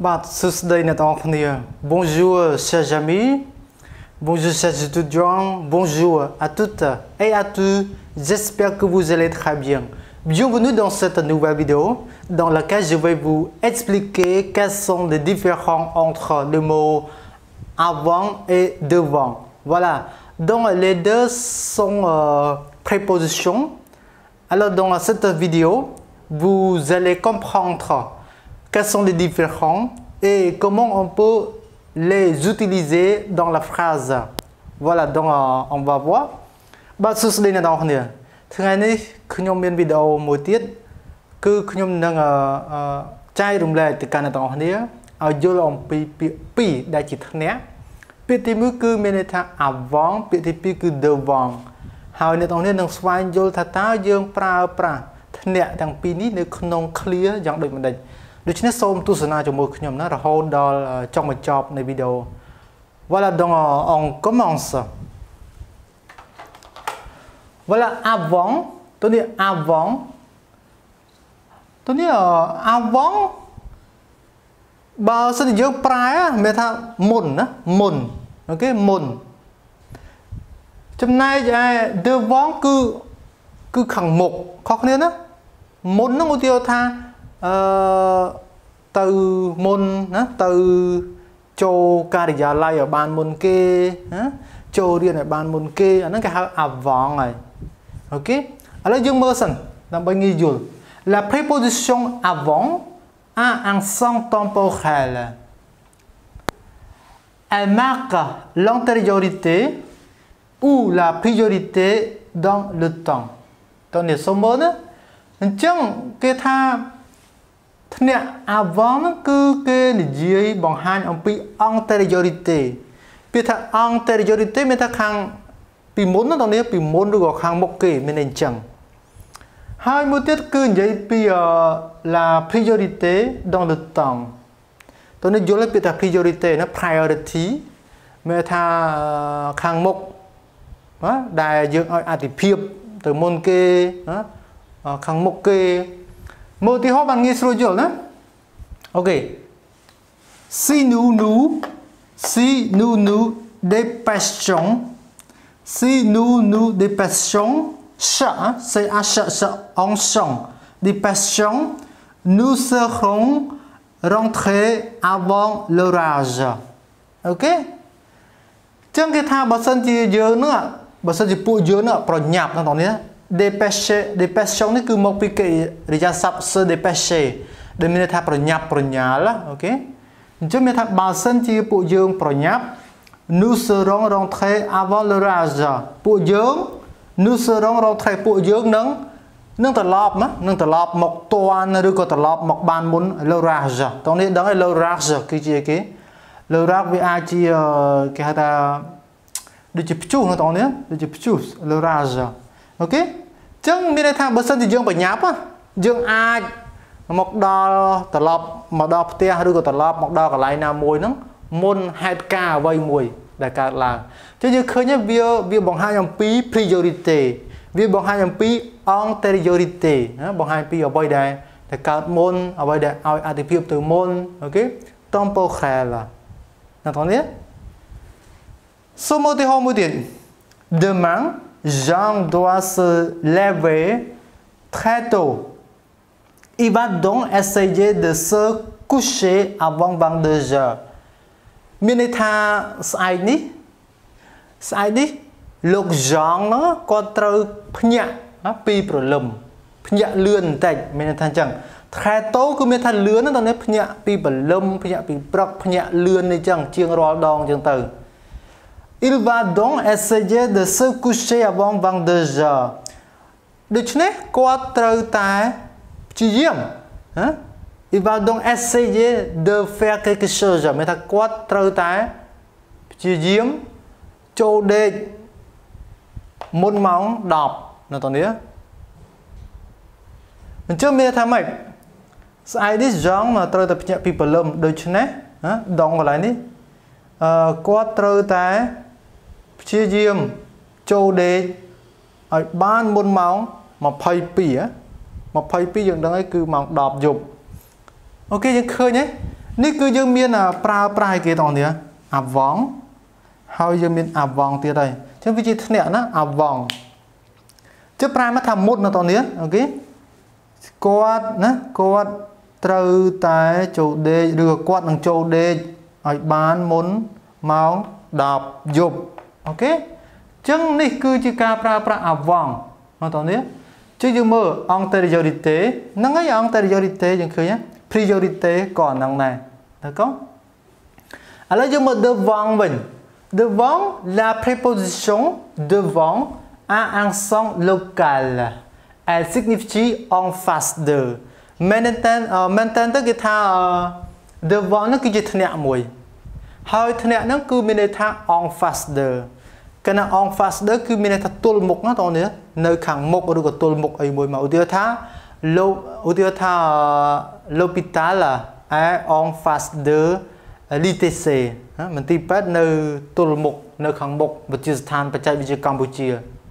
Bonjour chers amis, bonjour chers étudiants, bonjour à toutes et à tous, j'espère que vous allez très bien. Bienvenue dans cette nouvelle vidéo dans laquelle je vais vous expliquer quels sont les différences entre le mot avant et devant. Voilà, donc les deux sont euh, prépositions. Alors dans cette vidéo, vous allez comprendre quels sont les différents et comment on peut les utiliser dans la phrase. Voilà, donc euh, on va voir. បាទសួស្តីអ្នកនរគ្នាថ្ងៃនេះខ្ញុំមានវីដេអូមួយទៀតគឺខ្ញុំនឹងចែករំលែកទៅកាន់អ្នកនរគ្នាឲ្យយល់អំពីពាក្យពីរដែលជាធ្នាក់ពាក្យទី1គឺមានន័យថា avant ពាក្យទី2គឺ devant ហើយអ្នកនរគ្នានឹងស្វែងយល់ថាតើយើងប្រើប្រាស់ធ្នាក់ទាំងពីរនេះនៅក្នុង clear យ៉ាងដូចម្ដេច ដូច្នេះសូមទស្សនាជាមួយខ្ញុំណារហូតដល់ចុងបញ្ចប់នៃវីដេអូ Voilà donc on commence Voilà avant ទៅនេះ avant ទៅនេះ avant បើសិនជាយើងប្រែមានថាមុនណាមុន OK មុនចំណែកឯ devant គឺគឺខាងមុខខុសគ្នាណាមុនហ្នឹងឧទាហរណ៍ថា ទៅមុនណាទៅចូលការិយាល័យឲ្យបានមុនគេណាចូលរៀនឲ្យបានមុនគេអាហ្នឹងគេហៅ avant ហើយអូខេឥឡូវយើងមើលសិនដើម្បីងាយយល់ La préposition avant a un sens temporel. Elle marque l'antériorité ou la priorité dans le temps. តើនេះសុំមើលណាអញ្ចឹងគេថា ធ្នាក់ avant ហ្នឹងគឺគេនិយាយបង្ហាញអំពី antériorité ពាក្យថា antériorité មានថាខាងពីមុនហ្នឹងតើនេះពីមុនឬក៏ខាងមុខគេមានអញ្ចឹងហើយមួយទៀតគឺនិយាយពី la priorité dans le temps តើនេះយល់ពីថា priorité ណា priority មានថាខាងមុខណាដែលយើងឲ្យអតិភិបទៅមុនគេណាខាងមុខគេ មើលឧទាហរណ៍បានងាយស្រួលយល់ណាអូខេ si nous nous si nous nous dépêchons si nous nous dépêchons chat, c'est à chat, ensemble. Des passions, nous serons rentrés avant l'orage. OK ចឹងគេថាបើសិនជាយើងនោះបើសិនជាពួកយើងនោះប្រញាប់ហ្នឹងតោះនេះ dépêcher dépêcher នេះគឺមកពីកិរិយាសព្ទ se dépêcher ដែលមានន័យថាប្រញាប់ប្រញាល់អូខេអញ្ចឹងមានថាបើសិនជាពួកយើងប្រញាប់ nous serons rentrés avant l'orage ពួកយើង nous serons rentrés ពួកយើងនឹងនឹងត្រឡប់នឹងត្រឡប់មកតាន់ឬក៏ត្រឡប់មកបានមុន l'orage តោះនេះដឹងហើយ l'orage គឺជាគេ l'orage វាអាចជាគេហៅថាដូចជាព្យុះនៅតោះនេះដូចជាព្យុះ l'orage អូខេអញ្ចឹងមានន័យថាបើសិនជាយើងបញ្ញាប់យើងអាចមកដល់ត្រឡប់មកដល់ផ្ទះឬក៏ត្រឡប់មកដល់កន្លែងណាមួយហ្នឹងមុនហេតុការអ្វីមួយដែលកើតឡើងចឹងយើងឃើញវាវាបង្ហាញអំពី priority វាបង្ហាញអំពី anteriority ណាបង្ហាញពីអ្វីដែលដែលកើតមុនអ្វីដែលឲ្យអតិភិបទៅមុនអូខេ temporel ណាតោះនេះសូមឧទាហរណ៍មួយទៀត demain Jean doit se lever très tôt il va donc essayer de se coucher avant 22 heures មានន័យថាស្អែកនេះស្អែកនេះលោកយ៉ងហ្នឹងគាត់ត្រូវភ្ញាក់ពីព្រលឹមភ្ញាក់លឿនបន្តិចមានន័យថាអញ្ចឹងខែតោគឺមានថាលឿនហ្នឹងតើនេះភ្ញាក់ពីព្រលឹមភ្ញាក់ពីព្រឹកភ្ញាក់លឿនអញ្ចឹងជាងរាល់ដងអញ្ចឹងទៅ Il va donc essayer de se coucher avant 22 heures ដូច្នេះគាត់ត្រូវតែព្យាយាមណា il va donc essayer de faire quelque chose មានថាគាត់ត្រូវតែព្យាយាមចូលដេកមុនម៉ោង10នៅតនេះអញ្ចឹងមានថាម៉េចស្អែកនេះយ៉ងត្រូវតែភ្ញាក់ពីព្រលឹមដូច្នេះណាដងកន្លែងនេះអឺគាត់ត្រូវតែ ព្យាយាមចូលដេកឲ្យបានមុនម៉ោង22 22យើងដឹងហើយគឺម៉ោង10យប់អូខេយើងឃើញហ៎នេះគឺយើងមានប្រើប្រាស់ឲ្យគេតនេះ avant ហើយយើងមាន avant ទៀតហើយអញ្ចឹងវាជាធ្នាក់ណា avant ជិះប្រើមកថាមុនណាតនេះអូខេគាត់ណាគាត់ត្រូវតែចូលដេកឬគាត់នឹងចូលដេកឲ្យបានមុនម៉ោង10យប់ អូខេអញ្ចឹងនេះគឺជាការប្រើប្រាស់ avant មកតនេះជិះយើងមើល antériorité ហ្នឹងហើយ antériorité យើងឃើញ priorité ក៏ហ្នឹងដែរតើកូនឥឡូវយើងមើល devant វិញ devant la préposition devant a un son local elle signifie en face de មែនតើមែនតើទៅគេថា devant នោះគឺជាធ្នាក់មួយ ហើយធ្នាក់ហ្នឹងគឺមានន័យថា en face de កណា en face de គឺមានន័យថាទល់មុខណាបងប្អូននៅខាងមុខឬក៏ទល់មុខអីមួយមកឧទាហរណ៍ថាលោកឧទាហរណ៍ថា l'hôpital est en face de l'ITC មន្ទីរពេទ្យនៅទល់មុខនៅខាងមុខវិទ្យាស្ថានបច្ចេកវិទ្យាកម្ពុជា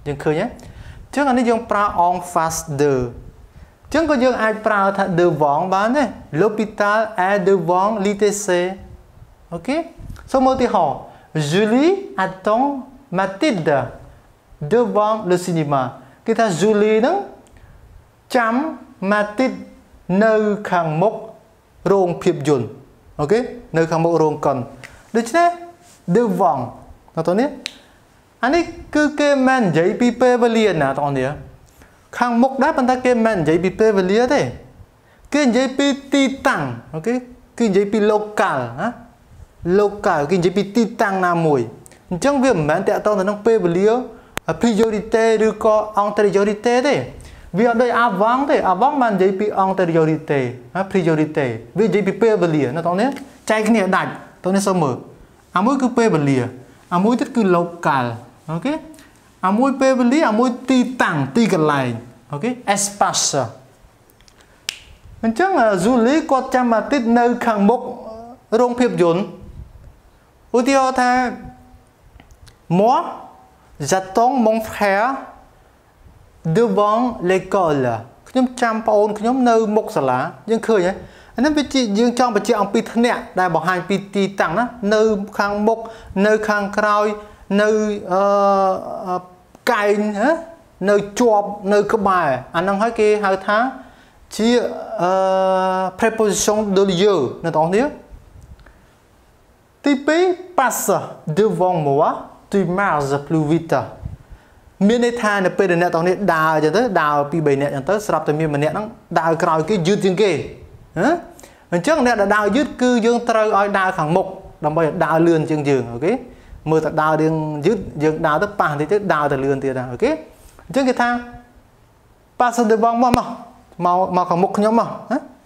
យើងឃើញទេអញ្ចឹងអានេះយើងប្រើ en face de អញ្ចឹងក៏យើងអាចប្រើថា devant បានដែរ l'hôpital est devant l'ITC អូខេ សូមឧទាហរណ៍ Julie attend Mathilde devant le cinéma គេថា Julie ហ្នឹងចាំ Mathilde នៅខាងមុខរោងភាពយន្តអូខេនៅខាងមុខរោងកុនដូច្នេះ devant តោះនេះអានេះគឺគេមិននិយាយពីពេលវេលាណាតោះនេះខាងមុខដែរប៉ុន្តែគេមិននិយាយពីពេលវេលាទេគេនិយាយពីទីតាំងអូខេគឺនិយាយពី local ណា local គេនិយាយពីទីតាំងណាមួយអញ្ចឹងវាមិនមែនតកតងទៅនឹងពេលវេលា priorité ឬក៏ antériorité ទេវាអត់ដូច avant ទេ avant បាននិយាយពី antériorité ណា priorité វានិយាយពីពេលវេលាណាតោះនេះចែកគ្នាដាច់តោះនេះសូមមើលអាមួយគឺពេលវេលាអាមួយទៀតគឺ local OK អាមួយពេលវេលាអាមួយទីតាំងទីកន្លែងអូខេ espace អញ្ចឹង Julie គាត់ចាំអាទិត្យនៅខាងមុខរោងភាពយន្ត ឧទាហរណ៍ថា moi j'attends mon frère devant l'école ខ្ញុំចាំប្អូនខ្ញុំនៅមុខសាលាយើងឃើញហ៎អានេះវាជាយើងចង់បញ្ជាក់អំពីធ្នាក់ដែលបង្ហាញពីទីតាំងណានៅខាងមុខនៅខាងក្រោយនៅអឺកែងនៅជាប់នៅក្បែរអាហ្នឹងហើយគេហៅថាជាអឺ preposition de lieu នៅបងប្អូន ទី2 passe devant moi tu marches plus vite មានន័យថានៅពេលដែលអ្នកទាំងនេះដើរអញ្ចឹងទៅដើរពី3នាក់អញ្ចឹងទៅស្រាប់តែមានម្នាក់ហ្នឹងដើរក្រោយគេយឺតជាងគេហ៎អញ្ចឹងអ្នកដែលដើរយឺតគឺយើងត្រូវឲ្យដើរខាងមុខដើម្បីឲ្យដើរលឿនជាងយើង OK មើលតែដើររៀងយឺតយើងដើរទៅប៉ះតិចទៅដើរទៅលឿនទៀតណា OK អញ្ចឹងគេថាប៉ាសទៅបងមកមកមកមកខាងមុខខ្ញុំមក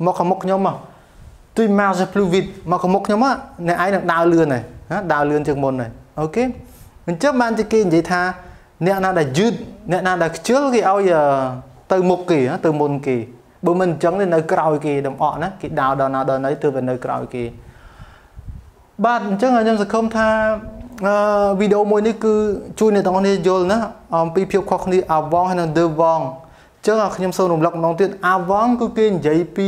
មកខាងមុខខ្ញុំមក tu marche plus vite មកខាងមុខខ្ញុំមកអ្នកឯងនឹងដើរលឿនហើយដើរលឿនជាងមុនហើយ OK អញ្ចឹងបានជាគេនិយាយថាអ្នកណាដែលយឺតអ្នកណាដែលខ្ជិលគេឲ្យទៅមុខគេទៅមុនគេបើមិនអញ្ចឹងទេនៅក្រោយគេដំអកណាគេដើរដល់ណាដល់ណីទើបតែនៅក្រោយគេបាទអញ្ចឹងខ្ញុំសង្ឃឹមថាអឺវីដេអូមួយនេះគឺជួយអ្នកទាំងអស់គ្នាយល់ណាអំពីភាពខុសគ្នា avant ហើយនិង devant អញ្ចឹងខ្ញុំសូមរំលឹកម្ដងទៀត avant គឺគេនិយាយពី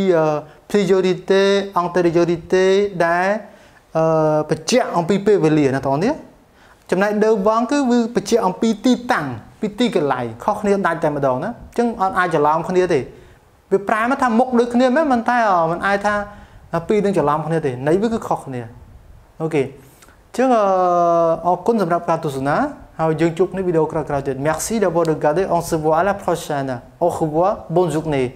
priorité antériorité ដែលអឺបញ្ជាក់អំពីពេលវេលាណាបងប្អូននេះចំណែក devant គឺវាបញ្ជាក់អំពីទីតាំងពីទីកន្លែងខុសគ្នាដាច់តែម្ដងណាអញ្ចឹងអត់អាចច្រឡំគ្នាទេវាប្រែមកថាមុខដូចគ្នាមែនមិនតែមិនអាចថាពីរនឹងច្រឡំគ្នាទេន័យវាគឺខុសគ្នាអូខេចឹងអរគុណសម្រាប់ការទស្សនា ហើយយើងជួបនៅវីដេអូក្រោយៗទៀត Merci d'avoir regardé on se voit à la prochaine au revoir bonne journée